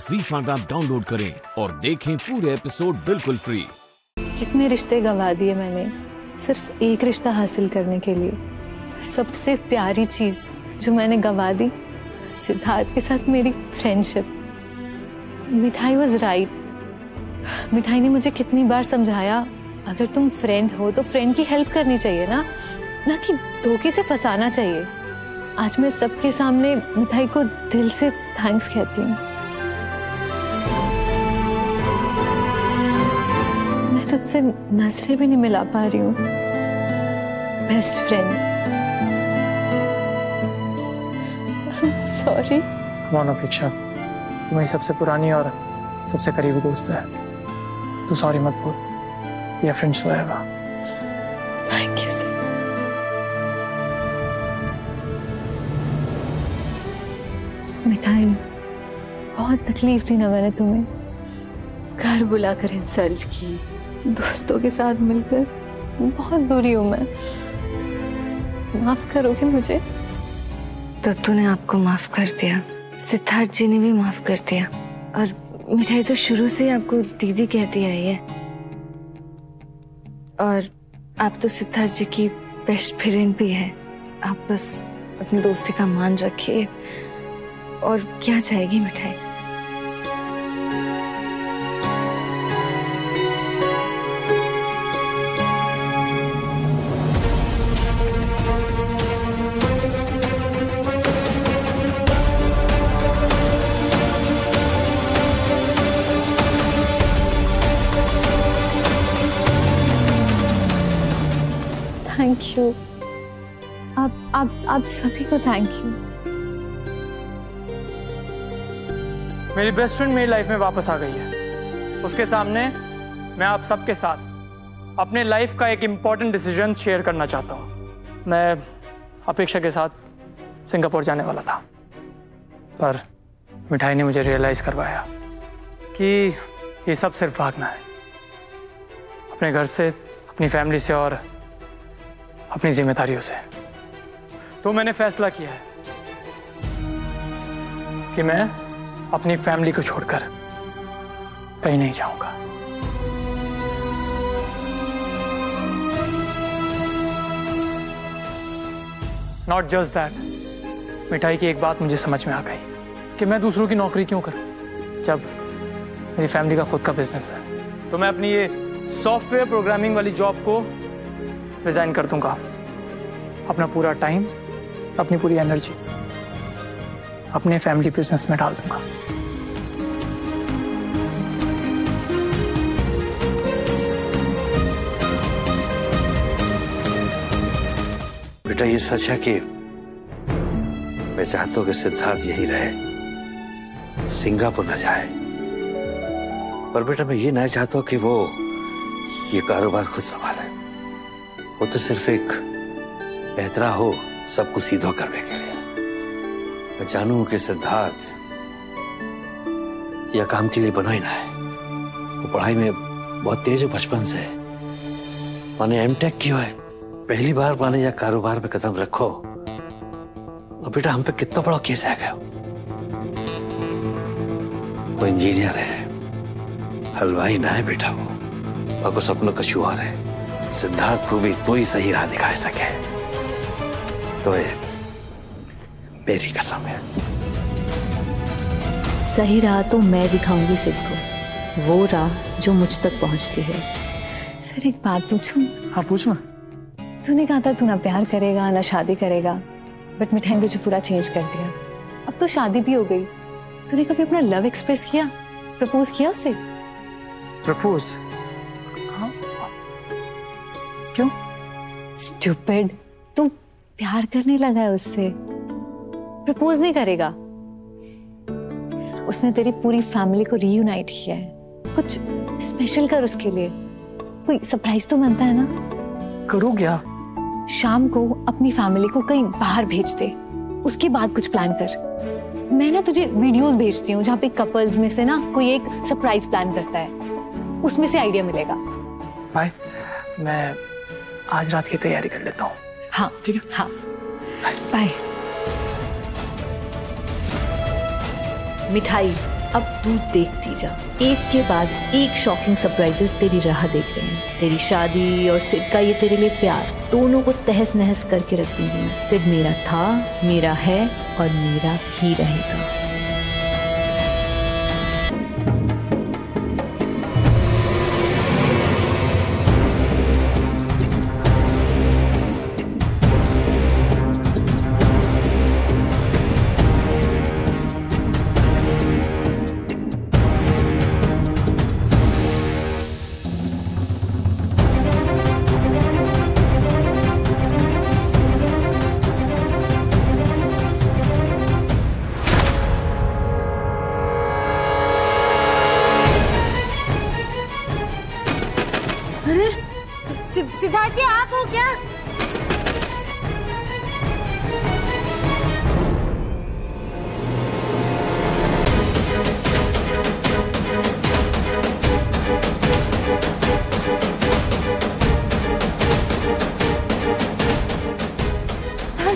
जी five app download करें और देखें पूरे एपिसोड बिल्कुल फ्री कितने रिश्ते गंवा दिए मैंने, सिर्फ़ एक रिश्ता हासिल करने के लिए। सबसे प्यारी चीज़ जो मैंने गंवा दी, सिद्धार्थ के साथ मेरी फ्रेंडशिप मिठाई वॉज़ राइट मिठाई ने मुझे कितनी बार समझाया, अगर तुम फ्रेंड हो तो फ्रेंड की हेल्प करनी चाहिए ना ना कि धोखे से फंसाना चाहिए। आज मैं सबके सामने मिठाई को दिल से थैंक्स कहती हूँ। तुझसे नज़रें भी नहीं मिला पा रही हूँ। बेस्ट फ्रेंड सॉरी कौन अपेक्षा तुम्हारी सबसे पुरानी और सबसे करीबी दोस्त है। तू सॉरी मत बोल। ये फ्रेंड्स रहेगा थैंक यू सर मिठाई बहुत तकलीफ़ थी ना मैंने तुम्हें। घर बुलाकर इंसल्ट की। दोस्तों के साथ मिलकर बहुत बुरी हूँ मैं। माफ़ करोगे मुझे? तो तूने आपको माफ़ कर दिया। सिद्धार्थ जी ने भी माफ़ कर दिया। और मिठाई तो शुरू से ही आपको दीदी कहती आई है। और आप तो सिद्धार्थ जी की बेस्ट फ्रेंड भी है। आप बस अपनी दोस्ती का मान रखिए। और क्या चाहेगी मिठाई? थैंक यू आप आप आप सभी को थैंक यू मेरी बेस्ट फ्रेंड मेरी लाइफ में वापस आ गई है। उसके सामने मैं आप सबके साथ अपने लाइफ का एक इंपॉर्टेंट डिसीज़न शेयर करना चाहता हूँ। मैं अपेक्षा के साथ सिंगापुर जाने वाला था। पर मिठाई ने मुझे रियलाइज़ करवाया कि ये सब सिर्फ़ भागना है। अपने घर से, अपनी फैमिली से और अपनी जिम्मेदारियों से। तो मैंने फैसला किया है कि मैं अपनी फैमिली को छोड़कर कहीं नहीं जाऊँगा। नॉट जस्ट दैट मिठाई की एक बात मुझे समझ में आ गई कि मैं दूसरों की नौकरी क्यों करूँ, जब मेरी फैमिली का खुद का बिज़नेस है। तो मैं अपनी ये सॉफ्टवेयर प्रोग्रामिंग वाली जॉब को रिजाइन कर दूँगा। अपना पूरा टाइम अपनी पूरी एनर्जी अपने फैमिली बिज़नेस में डाल दूँगा। बेटा, ये सच है कि मैं चाहता हूँ कि सिद्धार्थ यही रहे, सिंगापुर न जाए। पर बेटा, मैं ये नहीं चाहता कि वो ये कारोबार खुद संभाले। वो तो सिर्फ़ एक बेहतरा हो, सब कुछ सीधा करने के लिए। मैं जानू कि सिद्धार्थ यह काम के लिए बना ही ना है। वो पढ़ाई में बहुत तेज है, बचपन से। माने एमटेक किया है, पहली बार माने या कारोबार में कदम रखो। और बेटा, हम पे कितना बड़ा केस आ गया। वो इंजीनियर है, हलवाई ना है बेटा वो। और सपनों का छुआ है सिद्धार्थ को भी तो ही सही राह दिखा सके। तो ये मेरी कसम है। सही राह तो मैं दिखाऊँगी सिद्ध को। वो राह जो मुझ तक पहुँचती है। सर एक बात पूछूँ? हाँ पूछना तूने कहा था तू ना प्यार करेगा ना शादी करेगा बट मिठाई मुझे पूरा चेंज कर दिया। अब तो शादी भी हो गई। तूने कभी अपना लव एक्सप्रेस किया? प्रपोज किया उसे? प्रपोज क्यों? स्टूपिड तू प्यार करने लगा है उससे। प्रपोज नहीं करेगा। उसने तेरी पूरी फैमिली को रीयूनाइट किया है। कुछ स्पेशल कर उसके लिए। कोई सरप्राइज़ तो बनता है ना? करूँ क्या? शाम को अपनी फैमिली को कहीं बाहर भेज दे। उसके बाद कुछ प्लान कर। मैं ना तुझे वीडियोस भेजती हूँ जहाँ पे कपल्स में से ना कोई एक सरप्राइज़ प्लान करता है। उसमें से आइडिया मिलेगा। बाय मैं आज रात की तैयारी कर लेता हूँ। हाँ ठीक है? हाँ। बाय मिठाई अब तू देखती जा। एक के बाद एक शॉकिंग सरप्राइजेस तेरी राह देख रहे हैं। तेरी शादी और सिड का ये तेरे लिए प्यार दोनों को तहस नहस करके रख दूँगी सिड मेरा था मेरा है और मेरा ही रहेगा।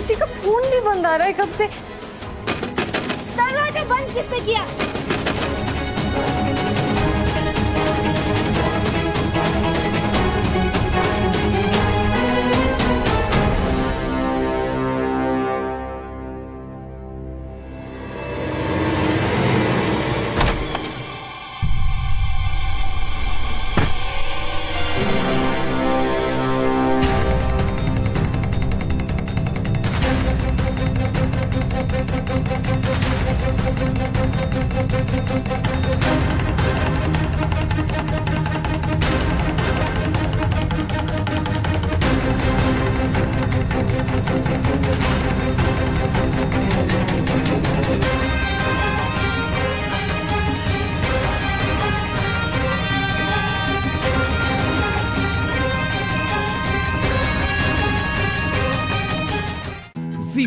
जी का फ़ोन भी बंद आ रहा है कब से? दरवाज़ा बंद किसने किया?